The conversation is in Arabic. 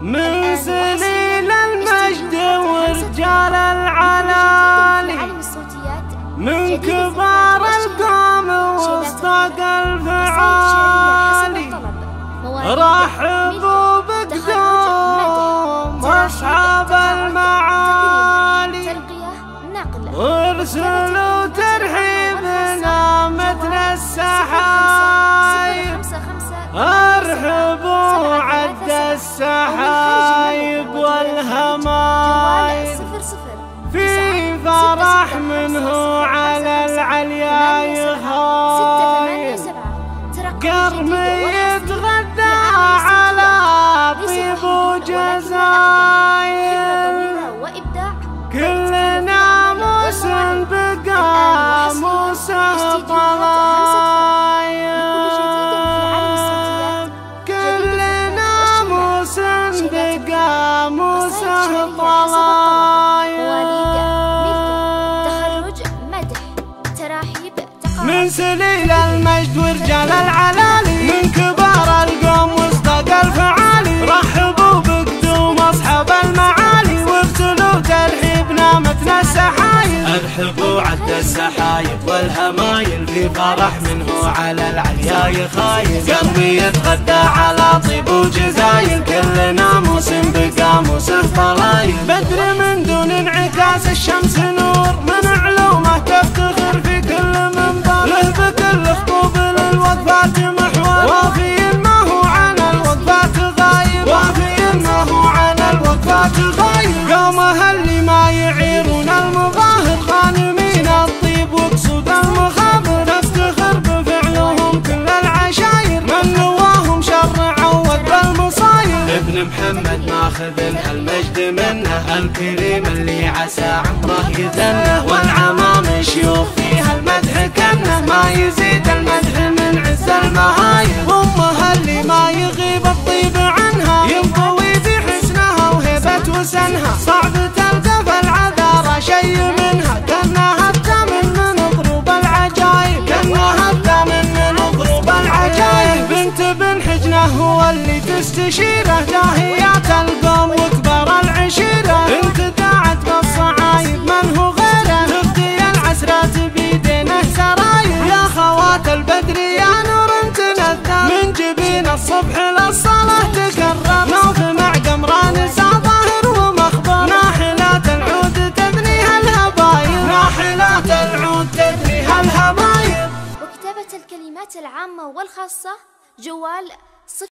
من سليل المجد ورجال العلالي من كبار القوم وسط الفعالي رحبوا بقدوم أصحاب المعالي. وارسلوا ترحيبنا مثل السحايب أرحبوا عد السحايب والهمايب في فرح منه على العليا يخايب قرم موسى من سليل المجد ورجال العلالي من كبار القوم وصدق الفعالي رحبوا بقدوم اصحاب المعالي وارسلوا ترحيبنا مثل السحايل ارحبوا عد السحايب والهمايل في فرح منه على العليا يخايل قلبي يتغدى على طيب محمد ماخذ المجد منه الكريم اللي عسى عمره يدنه والعمام شيوخ فيها المدح تستشيره داهيات القوم وكبر العشيرة. انت داعت بالصعايب من هو غيره؟ تبدي العسرات بيدينه سرايب. يا خوات البدر يا نور تنثر من جبين الصبح للصلاة تكرر. نوف مع قمران ظاهر ومخبر. ناحلات العود تبنيها الهبايب ناحلات العود تبنيها الهبايب وكتابة الكلمات العامة والخاصة جوال